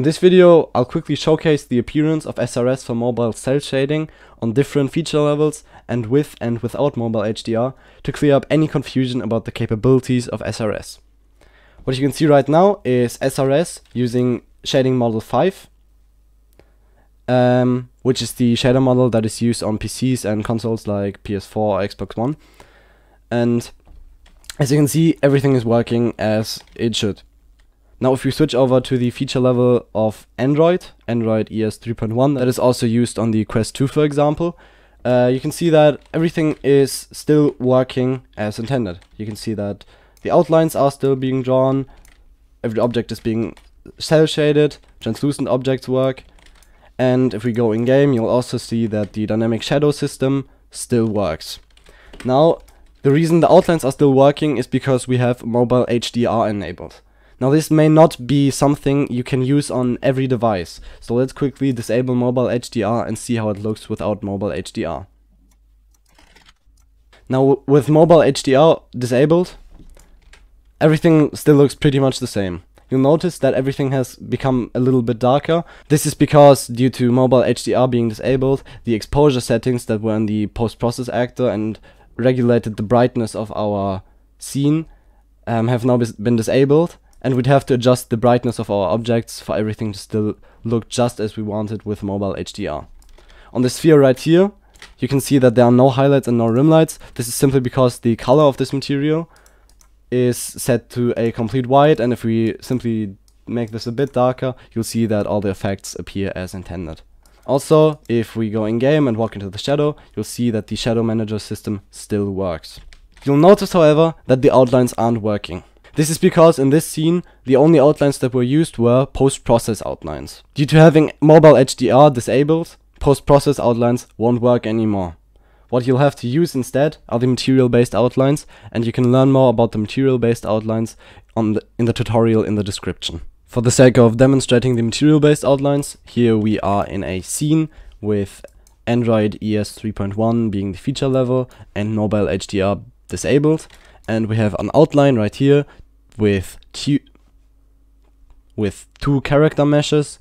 In this video, I'll quickly showcase the appearance of SRS for mobile cel shading on different feature levels and with and without mobile HDR to clear up any confusion about the capabilities of SRS. What you can see right now is SRS using shader model 5, um, which is the shader model that is used on PCs and consoles like PS4 or Xbox One. And as you can see, everything is working as it should. Now if we switch over to the feature level of Android, Android ES 3.1, that is also used on the Quest 2 for example, uh, you can see that everything is still working as intended. You can see that the outlines are still being drawn, every object is being cel shaded, translucent objects work, and if we go in game you'll also see that the dynamic shadow system still works. Now the reason the outlines are still working is because we have mobile HDR enabled. Now this may not be something you can use on every device, so let's quickly disable mobile HDR and see how it looks without mobile HDR. Now with mobile HDR disabled, everything still looks pretty much the same. You'll notice that everything has become a little bit darker. This is because due to mobile HDR being disabled, the exposure settings that were in the post-process actor and regulated the brightness of our scene um, have now been disabled and we'd have to adjust the brightness of our objects for everything to still look just as we wanted with mobile HDR. On the sphere right here, you can see that there are no highlights and no rim lights. This is simply because the color of this material is set to a complete white and if we simply make this a bit darker, you'll see that all the effects appear as intended. Also, if we go in game and walk into the shadow, you'll see that the shadow manager system still works. You'll notice, however, that the outlines aren't working. This is because in this scene, the only outlines that were used were post-process outlines. Due to having mobile HDR disabled, post-process outlines won't work anymore. What you'll have to use instead are the material-based outlines, and you can learn more about the material-based outlines the, in the tutorial in the description. For the sake of demonstrating the material-based outlines, here we are in a scene with Android ES 3.1 being the feature level and mobile HDR disabled and we have an outline right here with two with two character meshes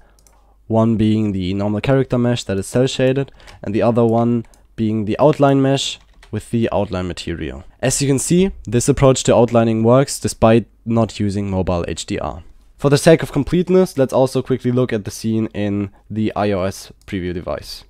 one being the normal character mesh that is cel shaded and the other one being the outline mesh with the outline material. As you can see, this approach to outlining works despite not using mobile HDR. For the sake of completeness, let's also quickly look at the scene in the iOS preview device.